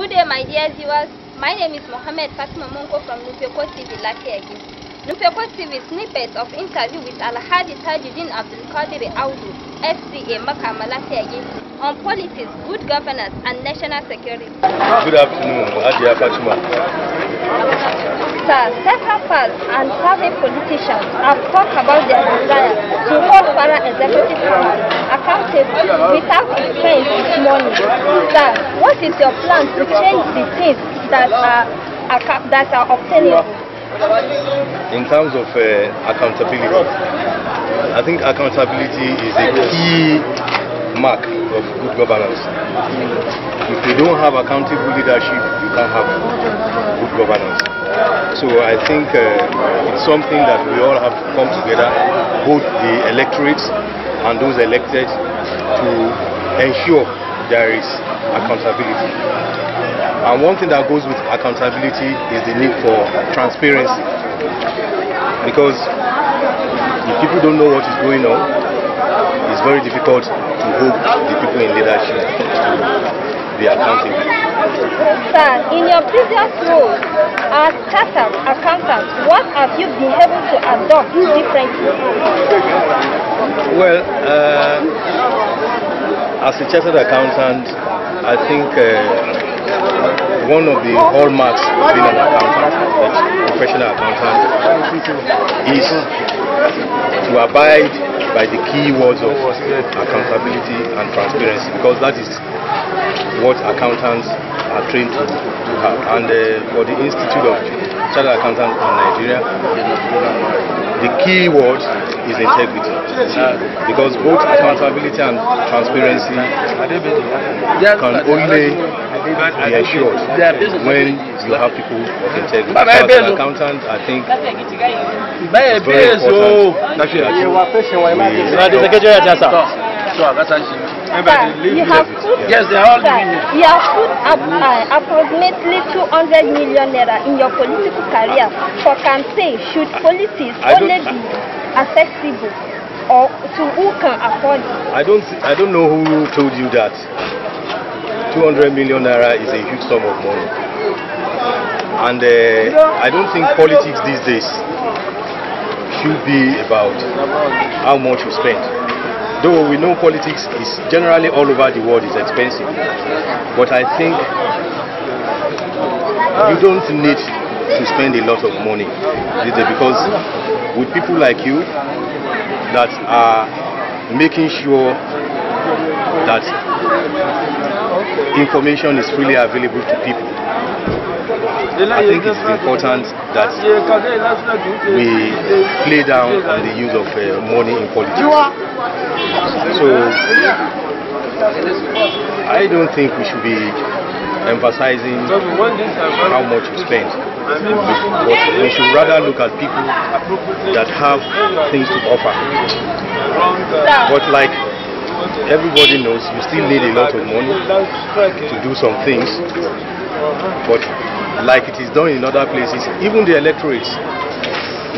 Good day, my dear viewers. My name is Mohammed Fatima Monko from Nupeko TV, Lafiagi. Nupeko TV snippets of interview with Alhaji Tajudeen Abdulkadir Audu, FCA Makama Lafiagi, on politics, good governance, and national security. Good afternoon, Adia Fatima. Sir, several past and serving politicians have talked about their desire to hold para executive council accountable without its money. Sir, what is your plan to change the things that are, that are obtainable? In terms of uh, accountability, I think accountability is a key mark of good governance. If you don't have accountable leadership, you can't have good governance. So I think uh, it's something that we all have to come together, both the electorates and those elected, to ensure there is accountability. And one thing that goes with accountability is the need for transparency. Because if people don't know what is going on, it's very difficult to hold the people in leadership to be accountable. In your previous role as chartered accountant, what have you been able to adopt differently? Well, uh, as a chartered accountant, I think uh, one of the hallmarks of being an accountant, a professional accountant, is to abide by the key words of accountability and transparency because that is what accountants are trained to, to have. And uh, for the Institute of Chartered Accountants in Nigeria, the key word is integrity. Because both accountability and transparency can only be assured when you have people of integrity. So as an accountant, I think it's very important. That we You have put, Yes, they are all you have put uh, approximately 200 million naira in your political career for campaign. Should politics only be accessible or to who can afford it? I don't I don't know who told you that 200 million naira is a huge sum of money. And uh, I don't think politics these days should be about how much you spend. Though we know politics is generally all over the world is expensive. But I think you don't need to spend a lot of money because with people like you that are making sure that information is freely available to people. I think it's important that we play down on the use of uh, money in politics. So I don't think we should be emphasizing how much you spend. But we should rather look at people that have things to offer. But like everybody knows, you still need a lot of money to do some things. But like it is done in other places, even the electorates,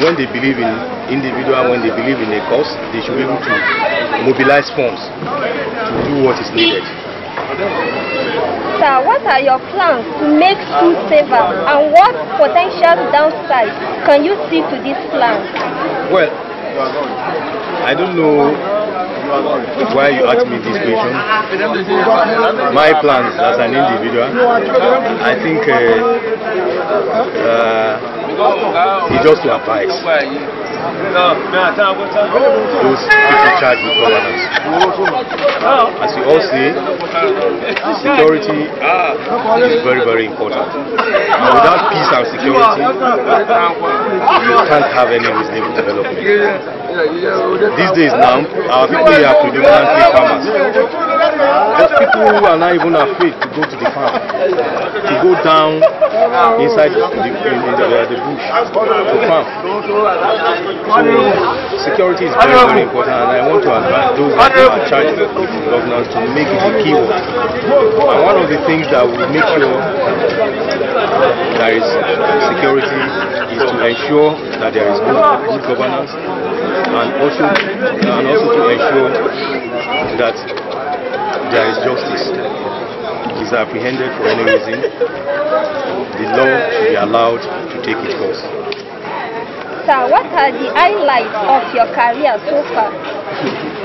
when they believe in individual, when they believe in a cause, they should be able to mobilize funds to do what is needed. Sir, what are your plans to make school safer and what potential downside can you see to this plan? Well, I don't know why you ask me this question. My plans as an individual, I think uh, uh, it's just to advise those people charged with governance. As you all see, security is very, very important. And without peace and security, you can't have any reasonable development. These days now, our people are predominantly farmers. But people who are not even afraid to go to the farm, to go down inside the, in, in the, uh, the bush to farm. So security is very, very important and I want to advise those that are charged with governance to make it a keyword. And one of the things that will make sure there is security ensure that there is good, good governance and also and also to ensure that there is justice. is apprehended for any reason, the law should be allowed to take its course. Sir, what are the highlights of your career so far?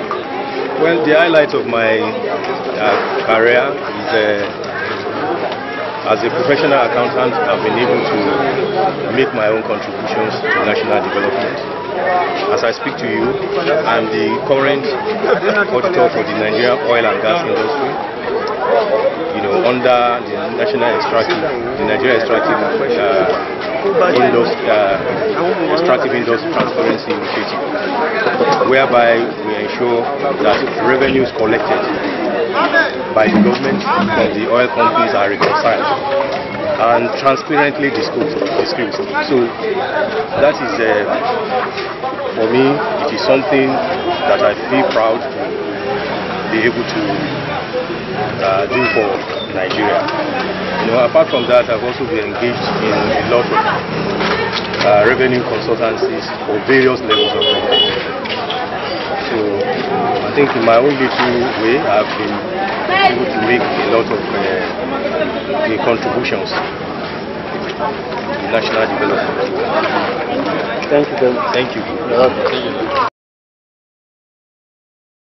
Well, the highlight of my uh, career is uh, as a professional accountant, I've been able to make my own contributions to national development. As I speak to you, I'm the current auditor for the Nigerian oil and gas industry. You know, under the national extractive, the Nigeria extractive uh, industry, uh, extractive industry transparency initiative, whereby we ensure that revenues collected by the government from the oil companies are reconciled and transparently disclosed. disclosed. So that is, uh, for me, it is something that I feel proud to be able to uh, do for Nigeria. You know, apart from that, I've also been engaged in a lot of uh, revenue consultancies for various levels of government. So I think in my own little way, I've been able to make a lot of uh, contributions to national development. Thank you. Thank you.